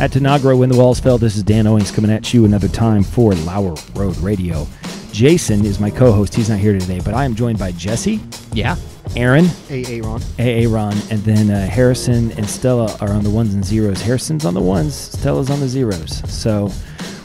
At Tanagra, when the walls fell, this is Dan Owings coming at you another time for Lauer Road Radio. Jason is my co-host. He's not here today, but I am joined by Jesse, Yeah. Aaron, AA Ron. AA Ron, and then uh, Harrison and Stella are on the ones and zeros. Harrison's on the ones, Stella's on the zeros. So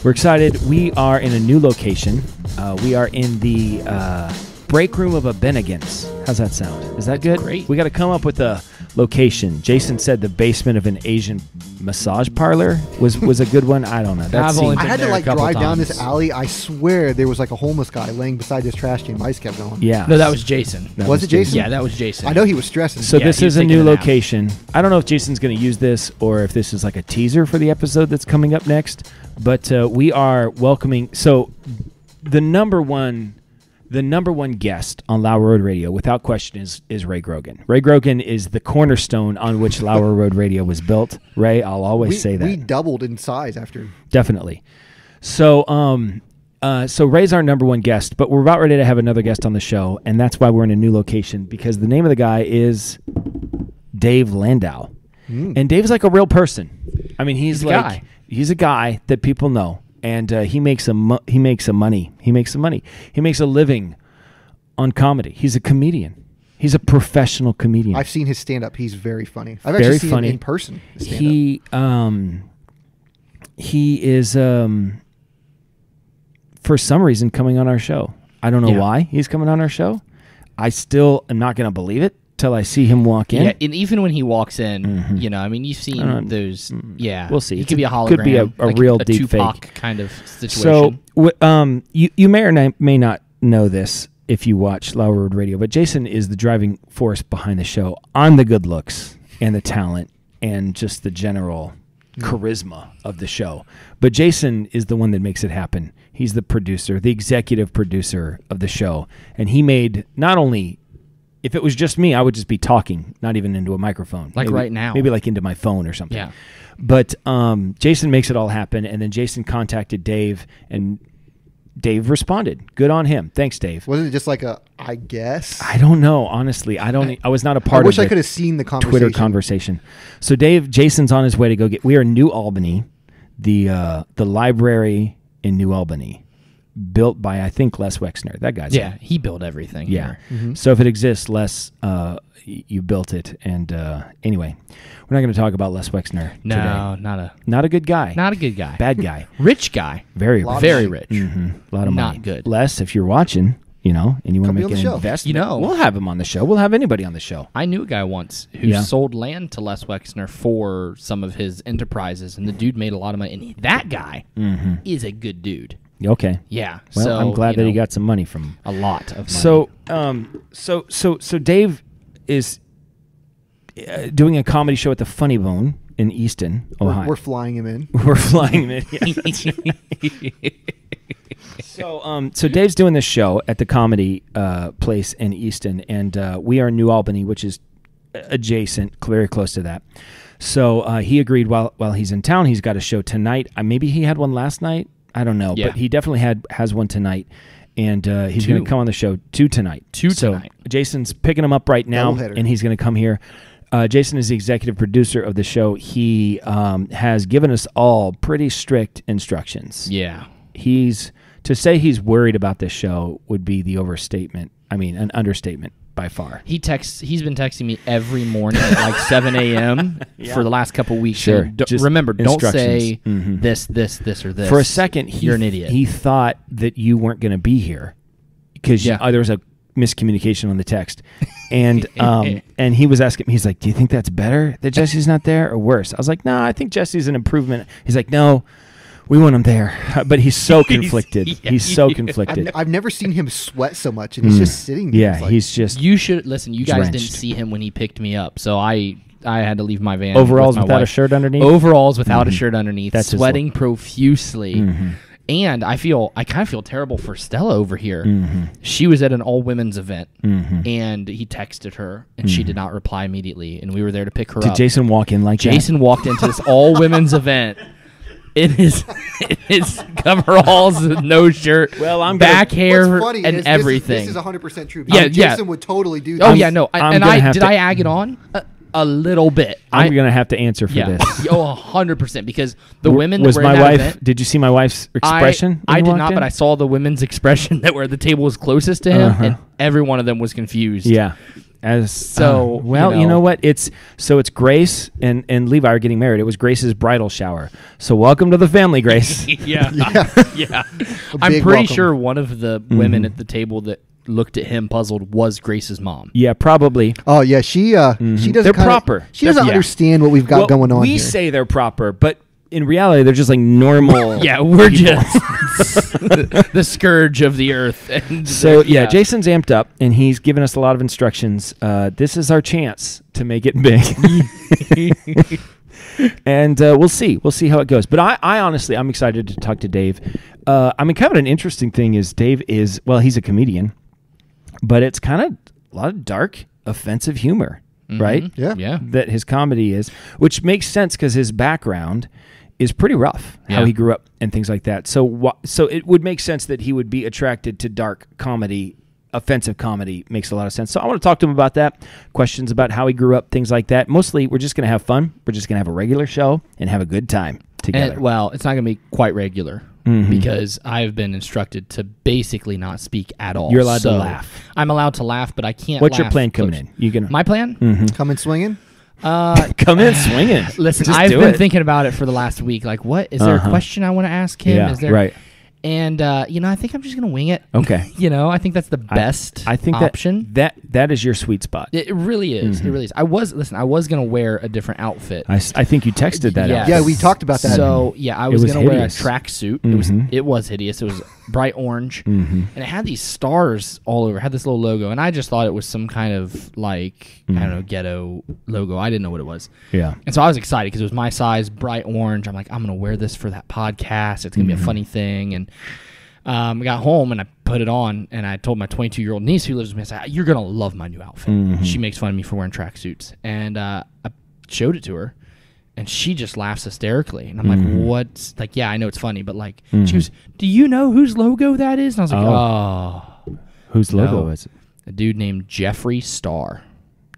we're excited. We are in a new location. Uh, we are in the uh, break room of a Bennigan's. How's that sound? Is that good? great. We got to come up with a location. Jason said the basement of an Asian massage parlor was was a good one. I don't know. That I've only seemed- I been had to there a like couple drive down this alley. I swear there was like a homeless guy laying beside this trash can. My eyes kept going. yeah. No, that was Jason. That Was it Jason? Yeah, that was Jason. I know he was stressing. So Yeah, this he is a taking new a nap. location. I don't know if Jason's going to use this or if this is like a teaser for the episode that's coming up next. But uh, we are welcoming. So the number one, the number one guest on Lauer Road Radio, without question, is is Ray Grogan. Ray Grogan is the cornerstone on which Lauer Road Radio was built. Ray, I'll always we, say that we doubled in size after. definitely. So, um, uh, so Ray's our number one guest, but we're about ready to have another guest on the show, and that's why we're in a new location because the name of the guy is Dave Landau, and Dave's like a real person. I mean, he's, He's like guy. he's a guy that people know, and uh, he makes a mo- he makes some money. He makes some money. He makes a living on comedy. He's a comedian. He's a professional comedian. I've seen his stand up. He's very funny. I've Very actually seen funny. him in person. he um he is um for some reason coming on our show. I don't know Yeah. why he's coming on our show. I still am not going to believe it till I see him walk in. Yeah, and even when he walks in, you know, I mean, you've seen Uh, those. Yeah, we'll see. It's could be a- hologram. could be a- a like real a deep Tupac fake. kind of so situation. w- um you you may or may not know this if you watch Lauer Road Radio, but Jason is the driving force behind the show on the good looks and the talent and just the general charisma of the show. But Jason is the one that makes it happen. He's the producer, the executive producer of the show, and he made not only if it was just me, I would just be talking, not even into a microphone. Like Maybe- right now. Maybe like into my phone or something. Yeah. But um, Jason makes it all happen, and then Jason contacted Dave, and Dave responded. Good on him. Thanks, Dave. Wasn't it just like a? I guess. I don't know, honestly. I don't. I was not a part I wish of I the could have seen the conversation. Twitter conversation. So Dave, Jason's on his way to go get. We are in New Albany, the uh, the library in New Albany, built by I think Les Wexner. That guy's yeah, he built everything. yeah. here. So if it exists, Les, uh, y- you built it. And uh, anyway, we're not going to talk about Les Wexner No, today. not a Not a good guy. not a good guy. bad guy. Rich guy. Very rich. of Very money. rich. hmm A lot of money. Not money. good. Les, if you're watching, you know, and you want to be make on an show. investment, You know. we'll have him on the show. We'll have anybody on the show. I knew a guy once who Yeah. sold land to Les Wexner for some of his enterprises, and the dude made a lot of money. And that guy is a good dude. Okay. Yeah. Well, so, I'm glad you that he got some money from a lot of money. So, um, so, so, so Dave is uh, doing a comedy show at the Funny Bone in Easton, We're, Ohio. we're flying him in. We're flying him in. Yeah, so, um, so Dave's doing this show at the comedy uh, place in Easton, and uh, we are in New Albany, which is adjacent, very close to that. So uh, he agreed while while he's in town, he's got a show tonight. Uh, maybe he had one last night. I don't know, Yeah. but he definitely had has one tonight, and uh, he's going to come on the show two tonight. Two So tonight. Jason's picking him up right now, and he's going to come here. Uh, Jason is the executive producer of the show. He um, has given us all pretty strict instructions. yeah. He's to say he's worried about this show would be the overstatement. I mean, an understatement by far. He texts. He's been texting me every morning at like 7 a.m. for the last couple weeks. Sure, "D- just remember, don't say instructions. Mhm. this, this, this, or this. For a second, he, you're an idiot. He thought that you weren't going to be here because Yeah. uh, there was a miscommunication on the text, and um, and he was asking me. He's like, "Do you think that's better that Jesse's not there, or worse?" I was like, "No, I think Jesse's an improvement." He's like, "No." We want him there, but he's so conflicted. yeah, he's so yeah. I've, conflicted. I've never seen him sweat so much, and he's just sitting there. Mm. yeah, It's like, he's just you should listen. You guys didn't see him when he picked me up, so I I had to leave my van. overalls with my without a shirt underneath. Overalls without a shirt underneath, That's sweating profusely. Mm-hmm. And I feel I kind of feel terrible for Stella over here. Mm-hmm. She was at an all women's event, and he texted her, and she did not reply immediately. And we were there to pick her Mm-hmm. Did. Jason walk in like that? Jason walked into this all women's event in his in his coveralls, no shirt, Well, I'm gonna- back hair What's funny and is everything. This is, this is 100% true. Yeah, Jason yeah. would totally do That. oh yeah, no, I, I'm and gonna I have did to- I ag it on? Uh, a little bit. I'm I- gonna have to answer for yeah, this. oh, a hundred percent. Because the W- women was that were my in that wife. event, Did you see my wife's expression? when I, I you did walked not, in? but I saw the women's expression that were at the table was closest to him, Uh-huh. and every one of them was confused. Yeah. As So, uh, well, you you know. know- what? It's so it's Grace and and Levi are getting married. It was Grace's bridal shower. So welcome to the family, Grace. yeah, Yeah. yeah. A I'm pretty welcome. sure one of the Mm-hmm. women at the table that looked at him puzzled was Grace's mom. yeah, probably. Oh yeah, she uh she doesn't. They're kinda- proper. She doesn't yeah. understand what we've got Well, going on We here. say they're proper, but in reality, they're just like normal. Yeah, we're just the scourge of the earth. And So yeah, Jason's amped up, and he's given us a lot of instructions. Uh, this is our chance to make it big, and uh, we'll see. We'll see how it goes. But I, I honestly, I'm excited to talk to Dave. Uh, I mean, kind of an interesting thing is Dave is well, he's a comedian, but it's kind of a lot of dark, offensive humor, right? Yeah. yeah. That his comedy is, which makes sense because his background is pretty rough. How he grew up and things like that. So, wha- so it would make sense that he would be attracted to dark comedy. Offensive comedy makes a lot of sense. So I want to talk to him about that. Questions about how he grew up, things like that. Mostly, we're just going to have fun. We're just going to have a regular show and have a good time together. And, well, it's not going to be quite regular Mm-hmm. because I've been instructed to basically not speak at all. You're allowed to laugh. I'm allowed to laugh, but I can't. What's your plan coming close. in? You gonna My plan? Coming swinging. Uh, come in swinging? listen, Just I've do been it. thinking about it for the last week. Like, what is there Uh-huh. a question I want to ask him? Yeah, is there right. And uh, you know, I think I'm just gonna wing it. Okay. You know, I think that's the best I think option. that that that is your sweet spot. It it really is. Mm-hmm. It really is. I was listen. I was gonna wear a different outfit. I, I think you texted that. Yes. Yeah, we talked about that. So yeah, I was, was gonna hideous. wear a tracksuit. It was Mhm. it was hideous. It was bright orange, Mhm. and it had these stars all over. It had this little logo, and I just thought it was some kind of like I don't know ghetto logo. I didn't know what it was. Yeah. And so I was excited because it was my size, bright orange. I'm like, I'm gonna wear this for that podcast. It's gonna be a funny thing. And um, I got home and I put it on, and I told my 22 year old niece who lives with me, I said, "You're gonna love my new outfit." She makes fun of me for wearing tracksuits, and uh, I showed it to her, and she just laughs hysterically. And I'm like, "What's like? Yeah, I know it's funny, but like, she goes, "Do you know whose logo that is?" And I was like, "Oh, Whose logo No. is it? a dude named Jeffree Star."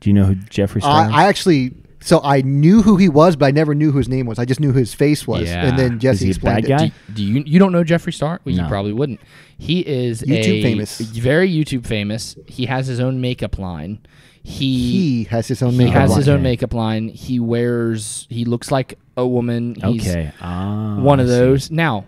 Do you know who Jeffree Star I, is? I actually, so I knew who he was, but I never knew who his name was. I just knew who his face was, Yeah. and then Is Jesse he a explained bad it. guy? Do, do you you don't know Jeffree Star? Well, No. you probably wouldn't. He is YouTube a famous. very YouTube famous. He has his own makeup line. He He has his own he makeup. has line. his own makeup line. He wears. He looks like a woman. He's okay. Ah, one of those. Now,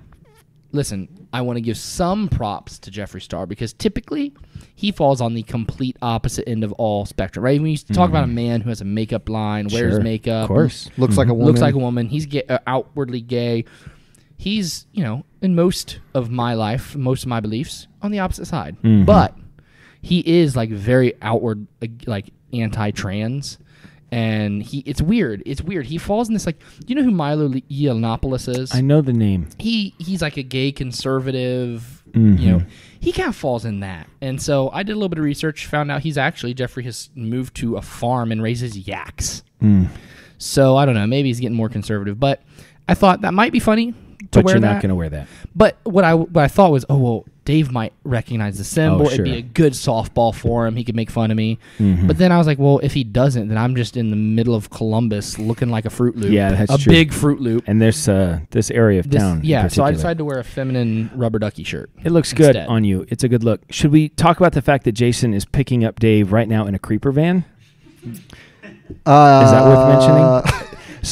listen. I want to give some props to Jeffree Star because typically he falls on the complete opposite end of all spectrum. Right? When you talk about a man who has a makeup line, wears Mm-hmm. Sure. makeup, Of course. Looks like a woman. looks like a woman. He's gay, uh, outwardly gay. He's, you know, in most of my life, most of my beliefs, on the opposite side. Mhm. But he is like very outward, like anti-trans, and he. It's weird. It's weird. He falls in this like. You know who Milo Yiannopoulos is? I know the name. he he's like a gay conservative. Mhm. You know, he kind of falls in that. And so I did a little bit of research, found out he's actually Jeffree has moved to a farm and raises yaks. Mm. So I don't know. Maybe he's getting more conservative, but I thought that might be funny to But wear you're that. not going to wear that. But what I what I thought was, oh well, Dave might recognize the symbol. Oh, It'd be a good softball for him. He could make fun of me. Mhm. But then I was like, well, if he doesn't, then I'm just in the middle of Columbus looking like a Fruit Loop. Yeah, that's a true. big Fruit Loop. And this uh, this area of This- town. yeah, so I decided to wear a feminine rubber ducky shirt. It looks good on you. It's a good look. Should we talk about the fact that Jason is picking up Dave right now in a creeper van? Uh, Is that worth mentioning?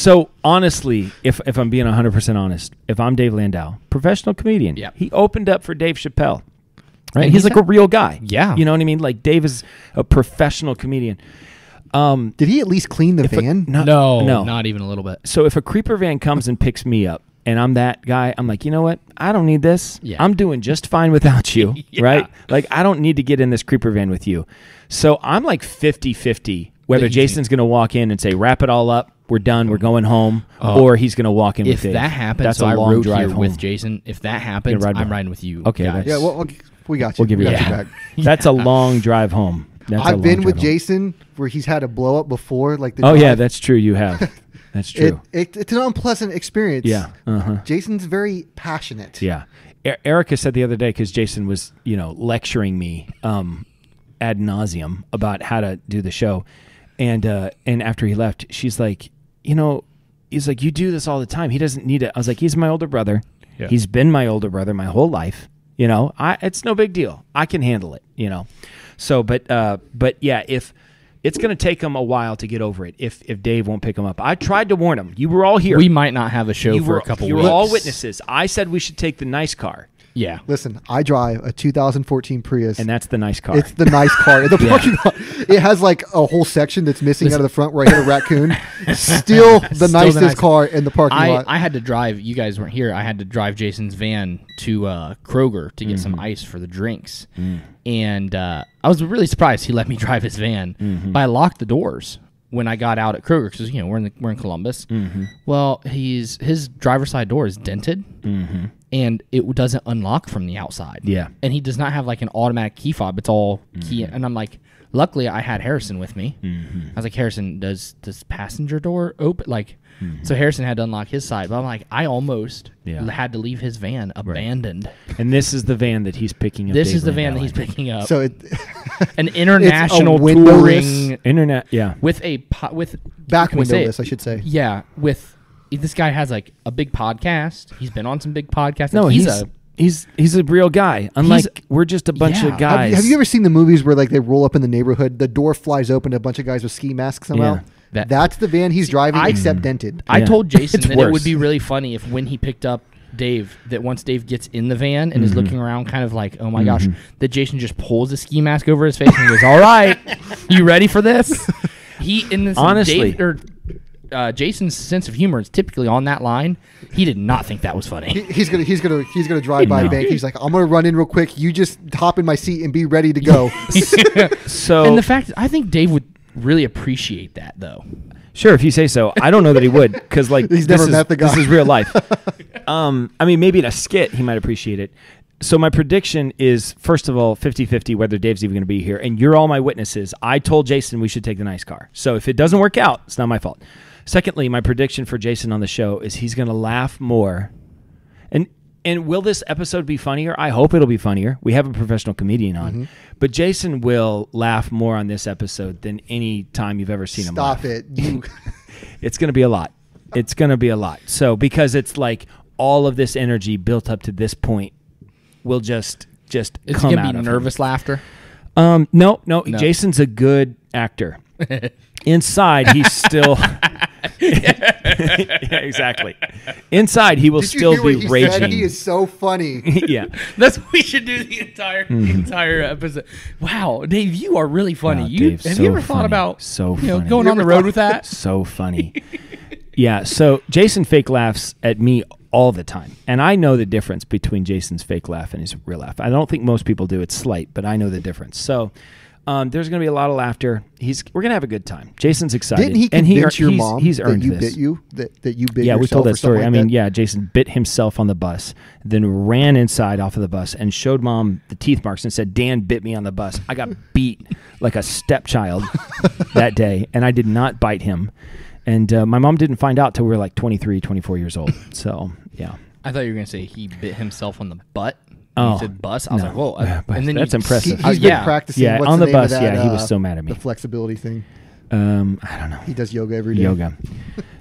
So honestly, if if I'm being 100% honest, if I'm Dave Landau, professional comedian, Yep. he opened up for Dave Chappelle. Right? He's, he's like a- a real guy. Yeah. You know what I mean? Like Dave is a professional comedian. Um Did he at least clean the if a- van? no, no, no. not even a little bit. So if a creeper van comes and picks me up and I'm that guy, I'm like, you know what? I don't need this. Yeah. I'm doing just fine without you, Yeah. right? Like I don't need to get in this creeper van with you. So I'm like 50-50 whether Jason's going to walk in and say, "Wrap it all up, we're done, we're going home," Oh. or he's going to walk in If with Dave. that happens, that's so a I long rode drive here home. with Jason. If that happens, ride I'm riding with you. Okay, guys. Yeah, well, okay, we got you. We'll give you we got that. you back. That's a long drive home. That's a I've been with home. Jason where he's had a blow up before, like the Oh yeah, that's true. You have. That's it, true. it, it's an unpleasant experience. yeah. Uh huh. Jason's very passionate. Yeah. E- Erica said the other day because Jason was, you know, lecturing me um, ad nauseum about how to do the show, and uh, and after he left, she's like, you know, he's like, you do this all the time. He doesn't need it. I was like, he's my older brother. Yeah. He's been my older brother my whole life. You know, I it's no big deal. I can handle it. You know, so but uh, but yeah, if it's going to take him a while to get over it, if if Dave won't pick him up, I tried to warn him. You were all here. We might not have a show you for were, a couple You weeks. were all witnesses. I said we should take the nice car, Yeah. Listen, I drive a 2014 Prius. and that's the nice car. It's the nice car. In the parking lot, it has like a whole section that's missing out of the front where I hit a raccoon. Still the Still the nicest nice- car in the parking I, lot. I had to drive. You guys weren't here. I had to drive Jason's van to uh, Kroger to get some ice for the drinks, and uh, I was really surprised he let me drive his van. But I locked the doors when I got out at Kroger because you know we're in the, we're in Columbus. Mm-hmm. Well, he's his driver's side door is dented, mm-hmm. and it doesn't unlock from the outside. Yeah. and he does not have like an automatic key fob. It's all key, mm-hmm. and I'm like. Luckily, I had Harrison with me. I was like, Harrison, does this passenger door open? Like, so mm-hmm. Harrison had to unlock his side. But I'm like, I almost Yeah. had to leave his van abandoned. and this is the van that he's picking up. This Dave is the van Landau that he's picking up. so it, An international windowless- touring Internet, yeah. with a po- with back can we windowless, I should say. Yeah, with this guy has like a big podcast. He's been on some big podcasts. No, Like, he's a he's he's a real guy. Unlike we're just a bunch Yeah. of guys. Have you, have you ever seen the movies where like they roll up in the neighborhood, the door flies open, a bunch of guys with ski masks somehow? Yeah. That- That's the van he's driving, I- except dented. I Yeah. told Jason It's that it worse. would be really funny if when he picked up Dave, that once Dave gets in the van and Mm-hmm. is looking around, kind of like, oh my gosh, that Jason just pulls the ski mask over his face and goes, "All right, you ready for this?" He in this Honestly. Dave, or uh, Jason's sense of humor is typically on that line. He did not think that was He- funny. he's gonna he's gonna he's gonna drive by a No. bank. He's like, I'm gonna run in real quick. You just hop in my seat and be ready to go. so and the fact, I think Dave would really appreciate that though. sure if you say so. I don't know that he would because like He's this never is, met the guy. This is real life. um, I mean, maybe in a skit he might appreciate it. So my prediction is first of all 50-50 whether Dave's even going to be here, and you're all my witnesses. I told Jason we should take the nice car. So if it doesn't work out, it's not my fault. Secondly, my prediction for Jason on the show is he's going to laugh more And and will this episode be funnier? I hope it'll be funnier. We have a professional comedian on, Mm-hmm. but Jason will laugh more on this episode than any time you've ever seen him. Stop laugh. it. You It's going to be a lot. It's going to be a lot. So because it's like all of this energy built up to this point will just just It's come gonna out be of him. nervous laughter. Um, no, no, No. Jason's a good actor. Inside, he's still. yeah, exactly. Inside, he will did you still hear what be he raging. said? He is so funny. yeah. That's what we should do the entire the entire episode. Wow, Dave, you are really funny. Wow, you Dave's have so you ever thought about So you know funny. going You on the ever road with that? So funny. yeah. So Jason fake laughs at me all the time, and I know the difference between Jason's fake laugh and his real laugh. I don't think most people do. It's slight, but I know the difference. So. Um, there's going to be a lot of laughter. He's we're going to have a good time. Jason's excited. Didn't he and convince he, your he's, mom he's that earned you this. bit you? That, that you bit yeah, we told that story. something I mean, that? yeah, Jason bit himself on the bus, then ran inside off of the bus and showed mom the teeth marks and said, "Dan bit me on the bus. I got beat like a stepchild that day, and I did not bite him." And uh, my mom didn't find out till we were like 23, 24 years old. So yeah. I thought you were gonna say he bit himself on the butt. Oh, you said bus. I was no. like, whoa. Yeah, and then that's you, He, impressive. has been yeah. practicing. Yeah, what's on the, the bus, that, yeah, he was uh, so mad at me. The flexibility thing. Um, I don't know. He does yoga every day. Yoga.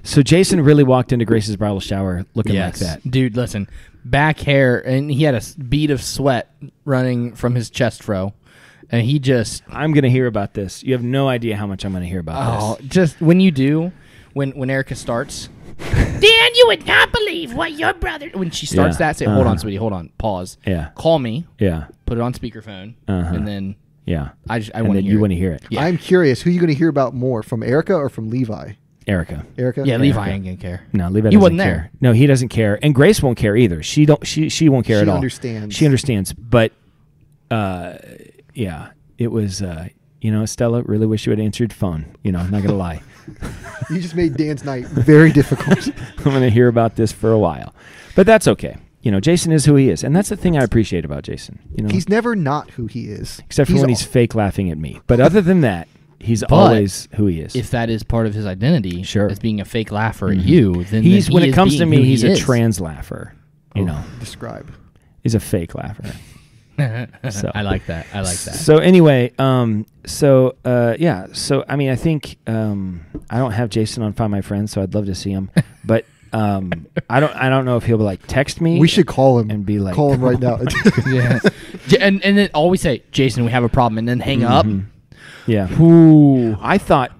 So Jason really walked into Grace's bridal shower looking yes, like that. dude. Listen, back hair, and he had a bead of sweat running from his chest fro, and he just I'm going to hear about this. You have no idea how much I'm going to hear about oh, this. just when you do, when when Erica starts. Dan, you would not believe what your brother. When she starts Yeah, that, say, "Hold uh-huh. on, sweetie, hold on, pause." Yeah. Call me, Yeah. put it on speakerphone, Uh-huh. and then Yeah. I just I and want to then hear. you it. want to hear it. Yeah. I'm curious. Who are you going to hear about more from Erica or from Levi? Erica. Erica. Yeah, Levi Erica. ain't gonna care. No, Levi He doesn't wasn't care. there. No, he doesn't care, and Grace won't care either. She don't. She she won't care She at all. understands. She understands, but uh, yeah, it was. Uh, you know, Stella really wish you had answered phone. You know, I'm not gonna lie. You just made Dan's night very difficult. I'm gonna hear about this for a while, but that's okay. You know, Jason is who he is, and that's the thing I appreciate about Jason. You know, He's never not who he is. except for when he's al- fake laughing at me. But other than that, he's But always who he is. If that is part of his identity, Sure. as being a fake laugher at mm-hmm. you, then he's then when he it is comes to being me, who he he's a is. trans laugher. You oh, know, describe. he's a fake laugher. So- I like that. I like that. So anyway, um, so uh, yeah, so I mean, I think um, I don't have Jason on Find My Friends, so I'd love to see him, but um, I don't, I don't know if he'll like text me. We should call him and be like- call him right now. yeah. J- and and then always say, Jason, we have a problem, and then hang up. Mhm. Yeah, Ooh. I thought.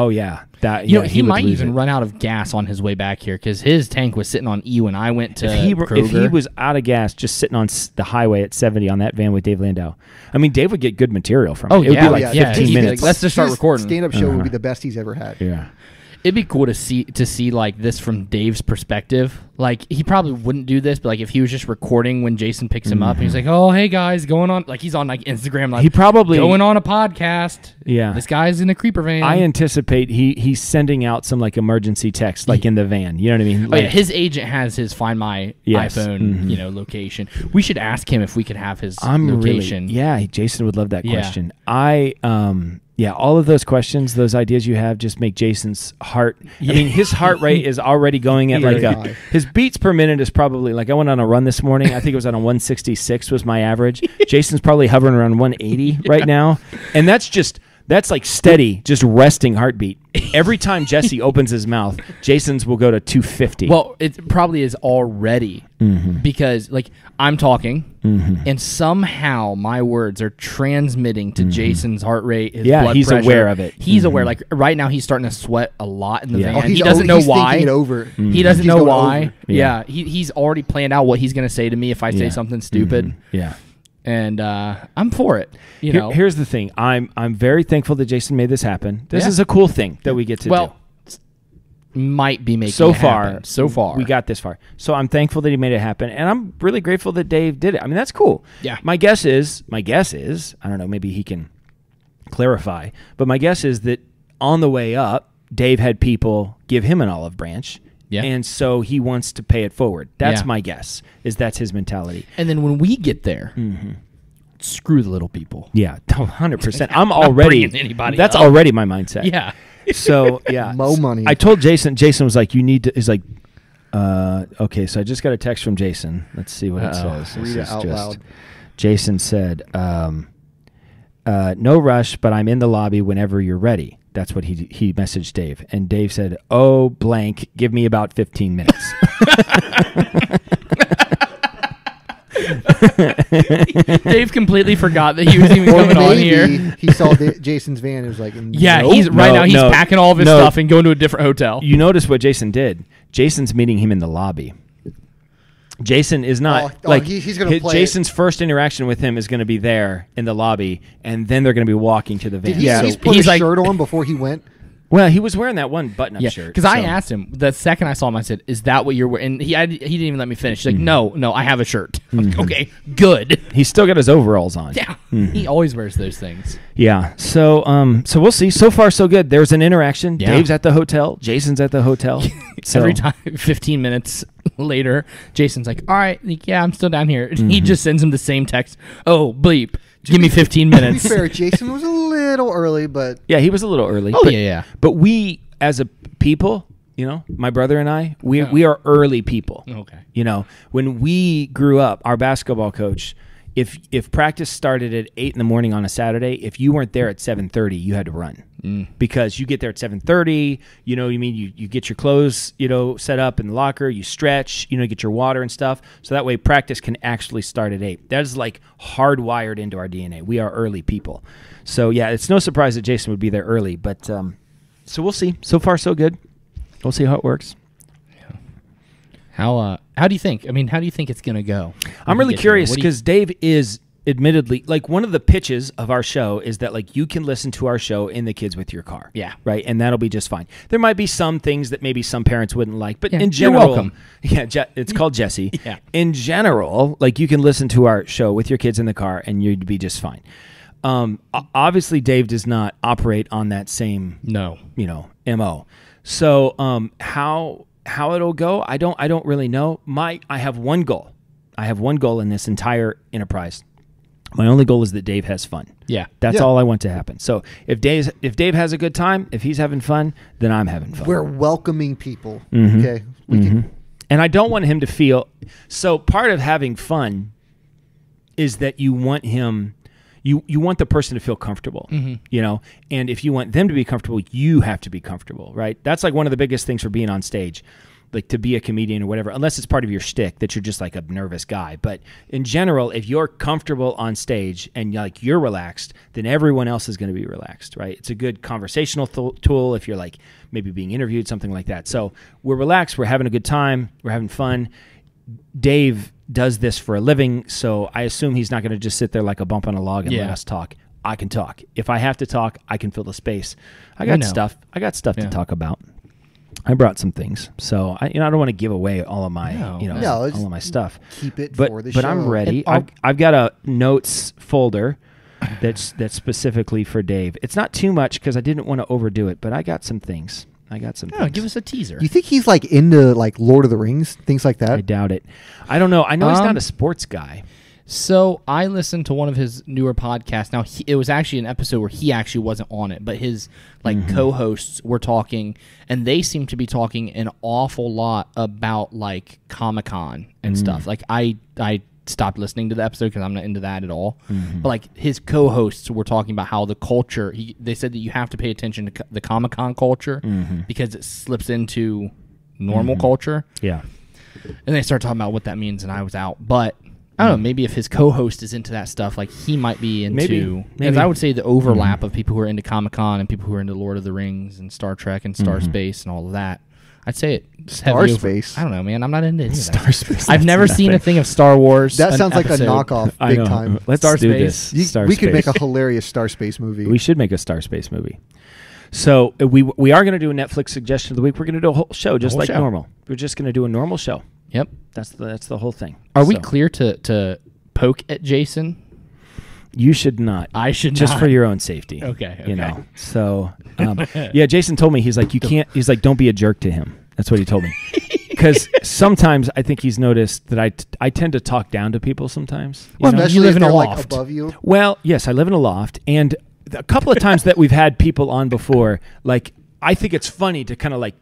Oh yeah, that You yeah, know, he, would might even it. run out of gas on his way back here because his tank was sitting on E when I went to If he, were, Kroger. if he was out of gas, just sitting on the highway at seventy on that van with Dave Landau, I mean, Dave would get good material from. Oh, it. it would yeah, be like yeah, fifteen he'd minutes. like, let's just start recording. Stand up show would be Uh-huh. the best he's ever had. yeah, It'd be cool to see to see like this from Dave's perspective. Like he probably wouldn't do this, but like if he was just recording when Jason picks him up, and he's like, "Oh, hey guys, going on?" Like he's on like Instagram, like he probably going on a podcast. Yeah. this guy's in a creeper van. I anticipate he he's sending out some like emergency text, like in the van. You know what I mean? Oh, yeah, Like- his agent has his Find My Yes. iPhone, Mhm. you know, location. We should ask him if we could have his I'm location. really yeah. Jason would love that Yeah. question. I um yeah, all of those questions, those ideas you have, just make Jason's heart. I mean, his heart rate is already going at like a, his beats per minute is probably like I went on a run this morning. I think it was on a 166 was my average. Jason's probably hovering around 180 right now, and that's just that's like steady, just resting heartbeat. Every time Jesse opens his mouth, Jason's will go to 250. Well, it probably is already Mm-hmm. because like I'm talking, and somehow my words are transmitting to Jason's heart rate. His Mm-hmm. Yeah, blood he's pressure. aware of it. He's aware. Mhm. Like right now, he's starting to sweat a lot in the Yeah. van. Oh, he doesn't know he's why. It over. He doesn't He's know why. over. Yeah, Yeah. he, he's already planned out what he's going to say to me if I say Yeah. something stupid, Mhm. yeah. And uh, I'm for it. You Here- know, here's the thing. I'm I'm very thankful that Jason made this happen. This Yeah. is a cool thing that we get to do. well, might be making So it far, happen. So far, we got this far. So I'm thankful that he made it happen, and I'm really grateful that Dave did it. I mean, that's cool. Yeah. My guess is, my guess is, I don't know, maybe he can clarify, but my guess is that on the way up, Dave had people give him an olive branch. Yeah. And so he wants to pay it forward. That's Yeah. my guess. Is that's his mentality. And then when we get there, Mm-hmm. screw the little people. Yeah, hundred percent. I'm already. bringing anybody That's up. already my mindset. Yeah. So yeah, Mo money. I told Jason. Jason was like, "You need to." He's like, uh, "Okay." So I just got a text from Jason. Let's see what it Uh-oh. says. Read This it is out just- loud. Jason said, um, uh, "No rush, but I'm in the lobby whenever you're ready." That's what he he messaged Dave, and Dave said, "Oh blank, give me about 15 minutes." Dave completely forgot that he was even Or coming on here. he saw Da- Jason's van and was like, Yeah, nope. he's right No, now. He's no, packing all of his no. stuff and going to a different hotel. you notice what Jason did? Jason's meeting him in the lobby. Jason is not Oh, oh, like he- he's gonna hi- play it. Jason's first interaction with him is going to be there in the lobby, and then they're going to be walking to the van. Did he Yeah. at least So put he's a like- shirt on before he went? Well, he was wearing that one button-up Yeah, shirt. because I so- asked him the second I saw him, I said, "Is that what you're wearing?" And he I, he didn't even let me finish. He's like, hmm. "No, no, I have a shirt." I'm like, hmm. okay, good. He's still got his overalls on. Yeah, hmm. he always wears those things. Yeah. So um so we'll see. So far so good. There's an interaction. Yeah. Dave's at the hotel. Jason's at the hotel. so, Every time, 15 minutes later, Jason's like, "All right, like, yeah, I'm still down here." Mm-hmm. He just sends him the same text. Oh, bleep. Give me 15 minutes. To be minutes. fair, Jason was a little early, but Yeah, he was a little early. Oh but, yeah, yeah. But we as a people, you know, my brother and I, we Yeah. we are early people. Okay. You know, when we grew up, our basketball coach, if if practice started at eight in the morning on a Saturday, if you weren't there at seven thirty, you had to run because you get there at seven thirty. You know, you mean you you get your clothes, you know, set up in the locker, you stretch, you know, get your water and stuff, so that way practice can actually start at eight. That is like hardwired into our DNA. We are early people, so yeah, it's no surprise that Jason would be there early, but um, so we'll see. So far, so good. We'll see how it works. How uh how do you think? I mean, how do you think it's gonna go? I'm really curious What do you- because Dave is admittedly like one of the pitches of our show is that like you can listen to our show in the kids with your car. Yeah. Right. And that'll be just fine. There might be some things that maybe some parents wouldn't like, but Yeah, in you're general, welcome. yeah, Je- it's called Jesse. Yeah. In general, like you can listen to our show with your kids in the car and you'd be just fine. Um, obviously, Dave does not operate on that same no. you know mo so um how how it'll go i don't i don't really know my i have one goal i have one goal in this entire enterprise my only goal is that dave has fun Yeah. that's Yeah. all i want to happen so if dave if dave has a good time if he's having fun then i'm having fun we're welcoming people. Mhm. Okay, we Mhm. can. and i don't want him to feel so part of having fun is that you want him you you want the person to feel comfortable you know and if you want them to be comfortable you have to be comfortable right that's like one of the biggest things for being on stage like to be a comedian or whatever unless it's part of your shtick that you're just like a nervous guy but in general if you're comfortable on stage and like you're relaxed then everyone else is going to be relaxed right it's a good conversational th- tool if you're like maybe being interviewed something like that so we're relaxed we're having a good time we're having fun Dave does this for a living, so I assume he's not going to just sit there like a bump on a log and let us talk. I can talk. If I have to talk, I can fill the space. I got stuff. I got stuff Yeah. to talk about. I brought some things, so I, you know, I don't want to give away all of my, No. you know, No, all of my stuff. Keep it But for the but show. I'm ready. I'll- I've, I've got a notes folder that's that's specifically for Dave. It's not too much because I didn't want to overdo it, but I got some things. I got some. No, things. give us a teaser. You think he's like into like Lord of the Rings, things like that? I doubt it. I don't know. I know he's Um, not a sports guy. So I listened to one of his newer podcasts. Now he, it was actually an episode where he actually wasn't on it, but his like Mm-hmm. co-hosts were talking, and they seem to be talking an awful lot about like Comic Con and Mm. stuff. Like I I stopped listening to the episode because I'm not into that at all. Mm-hmm. But like his co-hosts were talking about how the culture. He, they said that you have to pay attention to co- the Comic Con culture Mm-hmm. because it slips into normal culture Yeah. and they started talking about what that means, and I was out. But I don't know. Maybe if his co-host is into that stuff, like he might be into. Maybe. Because Maybe. I would say the overlap of people who are into Comic Con and people who are into Lord of the Rings and Star Trek and Star Mm-hmm. Space and all of that. I'd say it. it's Star heavy over- Space? I don't know, man. I'm not into any of that. Star Space, I've that's never seen a thing of Star Wars. That an sounds like episode. a knockoff, I big know. time. Let's Star do Space. this. You- Star we could make a hilarious Star Space movie. We should make a Star Space movie. So uh, we we are going to do a Netflix suggestion of the week. We're going to do a whole show just whole like show. normal. We're just going to do a normal show. Yep. That's the that's the whole thing. Are we So, clear to to poke at Jason? You should not. I should just not. for your own safety. Okay, You know. So um, yeah, Jason told me he's like you can't. He's like don't be a jerk to him. That's what he told me. Because sometimes I think he's noticed that I, t- I tend to talk down to people sometimes. you Well, know? you Especially live if in a they're like loft. above you. Well, yes, I live in a loft, and a couple of times that we've had people on before, like I think it's funny to kind of like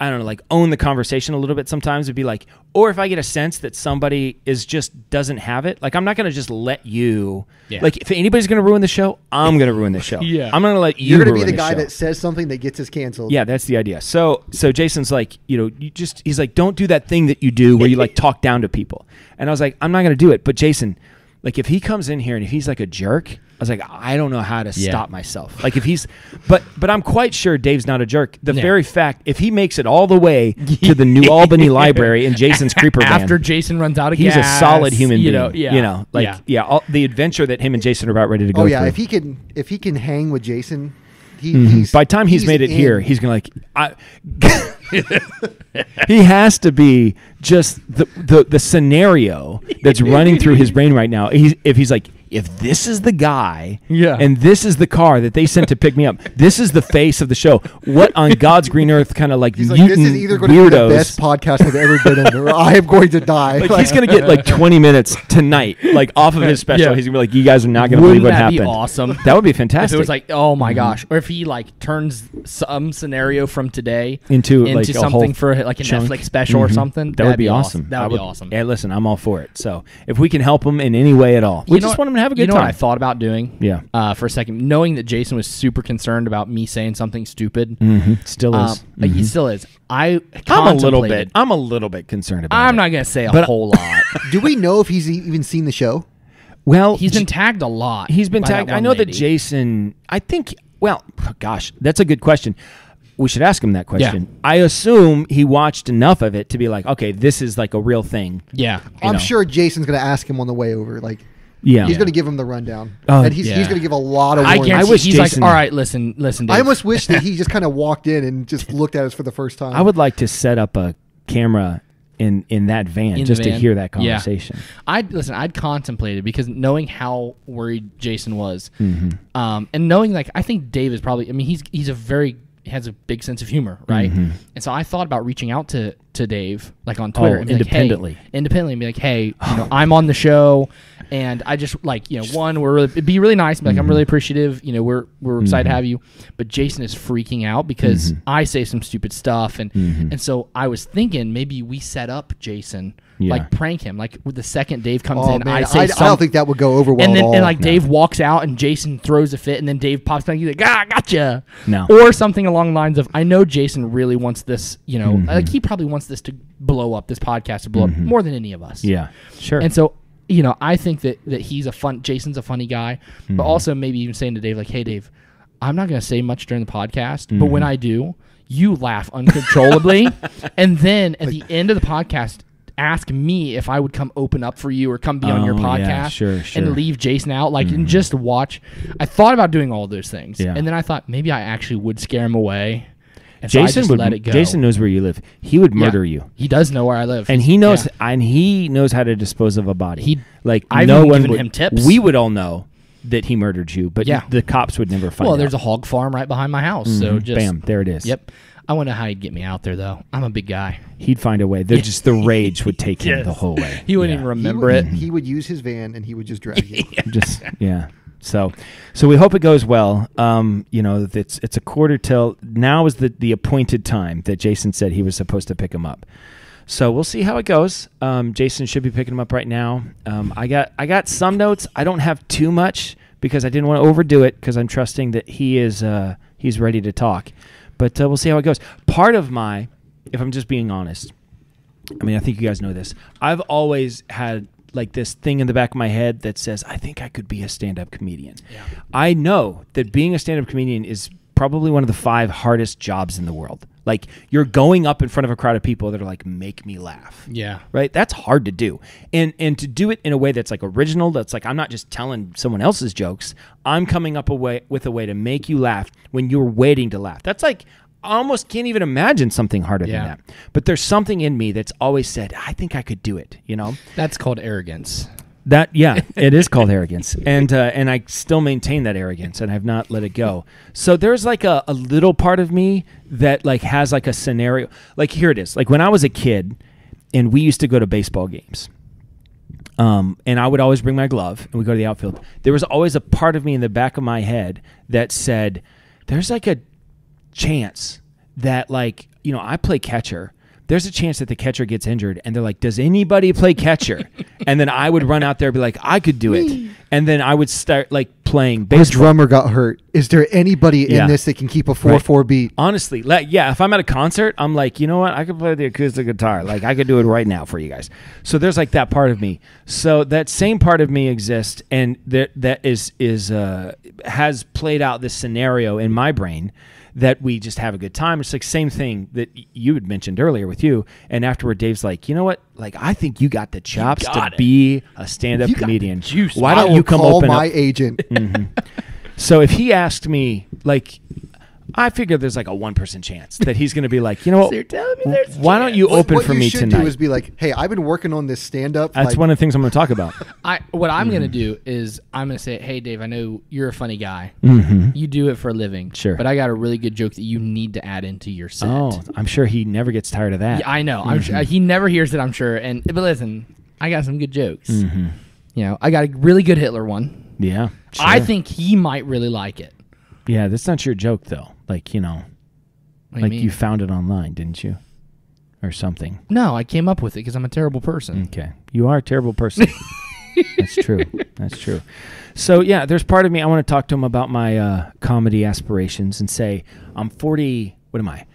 I don't know, like own the conversation a little bit. Sometimes it'd be like, or if I get a sense that somebody is just doesn't have it, like I'm not gonna just let you. Yeah. Like if anybody's gonna ruin the show, I'm gonna ruin the show. Yeah. I'm gonna let you. You're gonna be ruin the guy show. that says something that gets us canceled. Yeah, that's the idea. So so Jason's like, you know, you just he's like, don't do that thing that you do where you like talk down to people. And I was like, I'm not gonna do it. But Jason, like if he comes in here and if he's like a jerk, I was like, I don't know how to Yeah. stop myself. Like if he's but but I'm quite sure Dave's not a jerk. The Yeah. very fact if he makes it all the way to the New Albany Library in Jason's creeper van. After Jason runs out of He's gas, a solid human you being. know, yeah, You know, like yeah. yeah, all, the adventure that him and Jason are about ready to oh, go Oh yeah, through. if he can if he can hang with Jason, he Mhm. he's By the time he's, made it in. here, he's gonna like. I, he has to be just the, the the scenario that's running through his brain right now. He's, if he's like, if this is the guy, Yeah. and this is the car that they sent to pick me up, this is the face of the show. What on God's green earth kind of like He's like, this is either going to be the best podcast I've ever been in, or I am going to die. like he's gonna get like 20 minutes tonight, like off of his special. Yeah. He's gonna be like, "You guys are not gonna Wouldn't believe what happened. That would be awesome? That would be fantastic. If fantastic. it was like, oh my gosh, or if he like turns some scenario from today Into, into like, a something whole for like a chunk. Netflix special or Mhm. something, That would that'd be awesome. That would be awesome. Yeah, listen, I'm all for it. So if we can help him in any way at all, we You know just want him to have a good you know time. what I thought about doing? Yeah. Uh, for a second, knowing that Jason was super concerned about me saying something stupid. hmm Still Um, is. like, He Mhm. still is. I I'm a little bit. I'm a little bit concerned about. I'm it. not gonna say a But- whole lot. Do we know if he's even seen the show? Well, He's been tagged a lot. he's been tagged. I one know that. Jason. I think. Well, gosh, that's a good question. We should ask him that question. I assume he watched enough of it to be like, okay, this is like a real thing. Yeah. I'm know. sure Jason's going to ask him on the way over. Like Yeah. he's going to give him the rundown, Oh, and he's yeah. he's going to give a lot of. I warnings. guarantee wish he's Jason- like, all right, listen, listen. Dave. I almost wish that he just kind of walked in and just looked at us for the first time. I would like to set up a camera in in that van In the just to hear that Yeah. conversation. I'd listen. I'd contemplated because knowing how worried Jason was, Mm-hmm. um, and knowing like I think Dave is probably. I mean, he's he's a very has a big sense of humor, right? Mm-hmm. And so I thought about reaching out to to Dave like on Twitter Oh, and be like, hey- independently. independently, and be like, hey, you know, I'm on the show, and I just like you know, one, we're really, it'd be really nice, and be like, I'm really appreciative, you know, we're we're excited to have you, but Jason is freaking out because I say some stupid stuff, and and so I was thinking maybe we set up Jason, Yeah. like prank him, like with the second Dave comes Oh in, man, I I, say I something. don't think that would go over well and then at all. and like Dave walks out and Jason throws a fit and then Dave pops back. He's like, "Ah, gotcha." No. Or something along the lines of, "I know Jason really wants this. You know, Mm-hmm. like he probably wants this to blow up. This podcast to blow up more than any of us." Yeah, sure. And so, you know, I think that that he's a fun. Jason's a funny guy, Mm-hmm. but also maybe even saying to Dave like, "Hey, Dave, I'm not going to say much during the podcast, but when Mm-hmm. I do, you laugh uncontrollably, and then at the end of the podcast." Ask me if I would come open up for you or come be on your Oh, podcast yeah, sure, sure. and leave Jason out, like and just watch. I thought about doing all those things, Yeah. and then I thought maybe I actually would scare him away. And Jason just would. let it go. Jason knows where you live. He would Yeah. murder you. He does know where I live, and he knows yeah. and he knows how to dispose of a body. He- like I've no one given would, him tips. We would all know that he murdered you, but Yeah. the cops would never find Well, out. there's a hog farm right behind my house, so Mhm. just bam, there it is. Yep. I wonder how he'd get me out there though. I'm a big guy. he'd find a way. They're just the rage would take him Yes. the whole way. He wouldn't Yeah. even he remember would, it. He would use his van and he would just drag you. just yeah. So, so we hope it goes well. Um, you know, it's it's a quarter till now is the the appointed time that Jason said he was supposed to pick him up. So we'll see how it goes. Um, Jason should be picking him up right now. Um, I got I got some notes. I don't have too much because I didn't want to overdo it because I'm trusting that he is uh, he's ready to talk. But uh, we'll see how it goes. Part of my, if I'm just being honest, I mean, I think you guys know this. I've always had like this thing in the back of my head that says, I think I could be a stand up comedian. Yeah. I know that being a stand up comedian is probably one of the five hardest jobs in the world. Like, you're going up in front of a crowd of people that are like, make me laugh Yeah. right that's hard to do and and to do it in a way that's like original that's like i'm not just telling someone else's jokes i'm coming up a way with a way to make you laugh when you're waiting to laugh that's like almost can't even imagine something harder Yeah. than that but there's something in me that's always said i think i could do it you know That's called arrogance. that yeah, it is called arrogance, and uh, and I still maintain that arrogance, and I've not let it go. So there's like a, a little part of me that like has like a scenario. Like here it is. Like when I was a kid, and we used to go to baseball games. Um, and I would always bring my glove, and we go to the outfield. There was always a part of me in the back of my head that said, "There's like a chance that like you know I play catcher." There's a chance that the catcher gets injured, and they're like, "Does anybody play catcher?" and then I would run out there, and be like, "I could do it," and then I would start like playing His baseball. drummer got hurt. Is there anybody Yeah. in this that can keep a four Right. four beat? Honestly, like yeah, if I'm at a concert, I'm like, you know what? I could play the acoustic guitar. Like I could do it right now for you guys. So there's like that part of me. So that same part of me exists, and that that is is uh, has played out this scenario in my brain that we just have a good time. It's like same thing that you had mentioned earlier with you, and afterward, Dave's like, you know what? Like I think you got the chops to it. be a stand-up You got comedian. Why don't you come call open my up? agent? So if he asked me, like, I figure there's like a one percent chance that he's going to be like, you know what? So you're telling me there's a Why don't you What- open what for you me should tonight? do is be like, "Hey, I've been working on this stand up. That's like, one of the things I'm going to talk about. I what I'm Mm-hmm. gonna do is I'm gonna say, hey Dave, I know you're a funny guy. mm-hmm. You do it for a living. Sure. But I got a really good joke that you need to add into your set. Oh, I'm sure he never gets tired of that. Yeah, I know. I'm sure, he never hears it. I'm sure. And but listen, I got some good jokes. Mm-hmm. You know, I got a really good Hitler one. yeah. I sure. think he might really like it. Yeah, that's not your joke though. Like you know, like you you, found it online, didn't you, or something? no, I came up with it because I'm a terrible person. Okay, you are a terrible person. that's true. That's true. So yeah, there's part of me I want to talk to him about my uh, comedy aspirations and say I'm 40. What am I?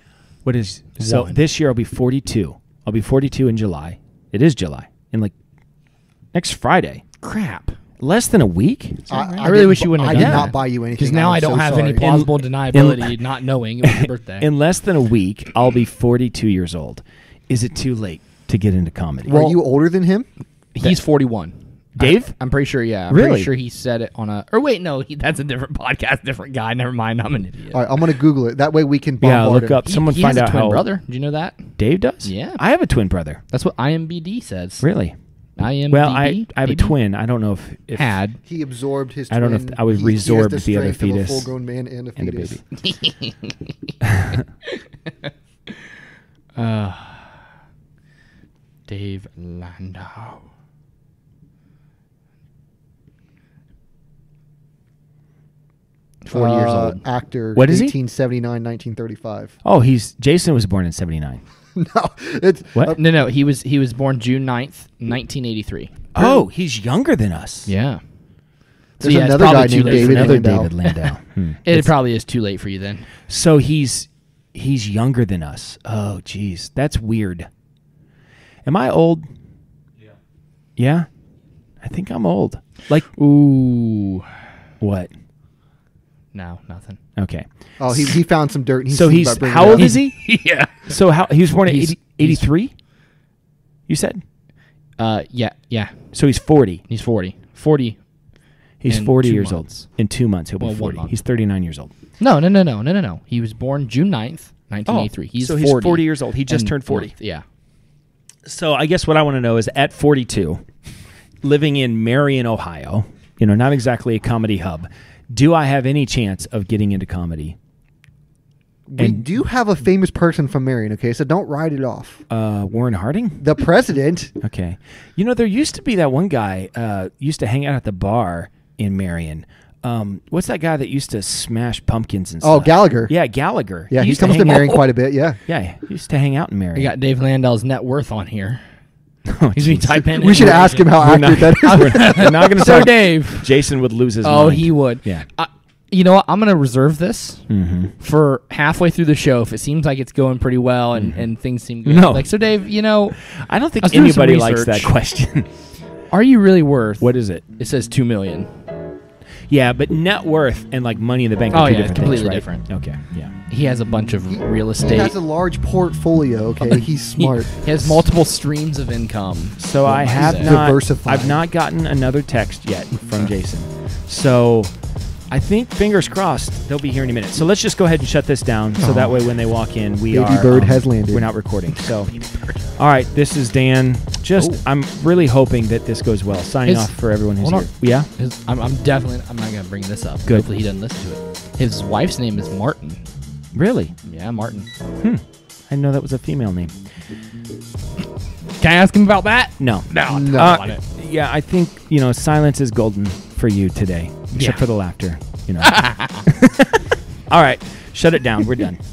What is so One. this year? I'll be 42. I'll be 42 in July. It is July in like next Friday. Crap. Less than a week. I really wish you wouldn't have I done did that. not buy you anything. Because now I'm I don't so have any sorry. plausible deniability, not knowing it was your birthday. In less than a week, I'll be 42 years old. Is it too late to get into comedy? Are you older than him? He's 41. Dave? I, am pretty sure. Yeah, I'm Really? pretty sure he said it on a. Or wait, no, he, that's a different podcast, different guy. Never mind. I'm an idiot. All right, I'm gonna Google it. That way we can Yeah, look him. up. Someone he find has out a twin how brother. Do you know that? Dave does. Yeah. I have a twin brother. That's what IMBD says. Really? IMBD. Well, I I have a twin. I don't know if, if Had. He absorbed his. Twin. I don't know if. I would He- he resorb the the other strength of a fetus full-grown man and a and a baby. Uh, Dave Landau. Forty years Uh, old. Actor. What is he? 1879, 1935. Oh, he's Jason was born in '79. no, it's What? uh, No, no, he was he was born June 9th, 1983. Oh, he's younger than us. Yeah. So There's yeah, another guy named late David. Another Landau. David Landau. Hmm. It It's- probably is too late for you then. So he's he's younger than us. Oh, geez, that's weird. Am I old? Yeah. Yeah, I think I'm old. Like Ooh. what? No, nothing. Okay. oh, he, he found some dirt. And he's so he's about how old is he? yeah. So how he was born in He's- 80, 83? You said. Uh, yeah, yeah. So he's 40. He's 40. 40. He's In 40 years months. old. In 2 months he'll Well, be one 40. month. He's 39 years old. No, no, no, no, no, no, no. He was born June 9th, 1983. he's so 40. he's 40 years old. He just and turned 40. month, Yeah. So I guess what I want to know is at 42, living in Marion, Ohio, you know, not exactly a comedy hub, do I have any chance of getting into comedy? We And- do have a famous person from Marion, okay? So don't write it off. Uh, Warren Harding? The president. Okay. You know, there used to be that one guy uh, used to hang out at the bar in Marion. Um, what's that guy that used to smash pumpkins and stuff? Oh. Gallagher. Yeah, Gallagher. Yeah, he, used comes to hang Marion quite a bit. Yeah. Yeah, he used to hang out in Marion. We got Dave Landau's net worth on here. He's been geez. We should ask him how We're accurate not- that is. we're not- we're not going to So talk. Dave. Jason would lose his Oh, mind. he would. Yeah. You know what? I'm gonna reserve this Mm-hmm. for halfway through the show if it seems like it's going pretty well and, and things seem good. No. Like so, Dave. You know, I don't think anybody likes that question. are you really worth? what is it? It says two million. Yeah, but net worth and like money in the bank Oh, are two yeah, different completely things, right? different. Okay, yeah. He has a bunch of real estate. He has a large portfolio, okay? He's smart. He has multiple streams of income. So I have not Diversified. I've not gotten another text yet from Jason. So I think fingers crossed they'll be here in a minute. So let's just go ahead and shut this down so that way when they walk in we Baby are bird um, has landed. We're not recording. So All right, this is Dan. Just Oh. I'm really hoping that this goes well. Signing Is- off for everyone who's hold here. Yeah? His, I'm, I'm definitely. I'm not gonna bring this up. Good. Hopefully he doesn't listen to it. His wife's name is Martin. Really? Yeah, Martin. Hmm. I didn't know that was a female name. Can I ask him about that? No. No. No. I Uh, want it. yeah, I think you know silence is golden for you today, except Yeah. for the laughter. You know. All right, shut it down. We're done.